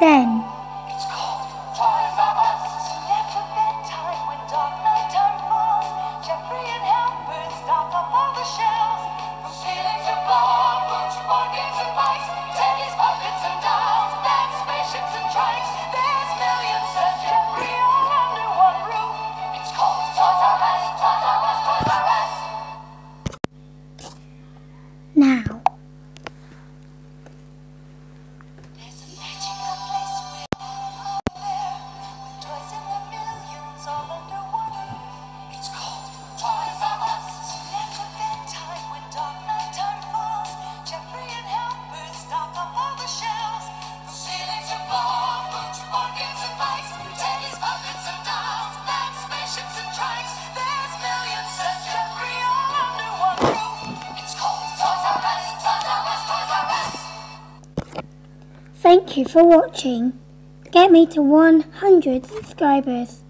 Then Thank you for watching. Get me to 100 subscribers.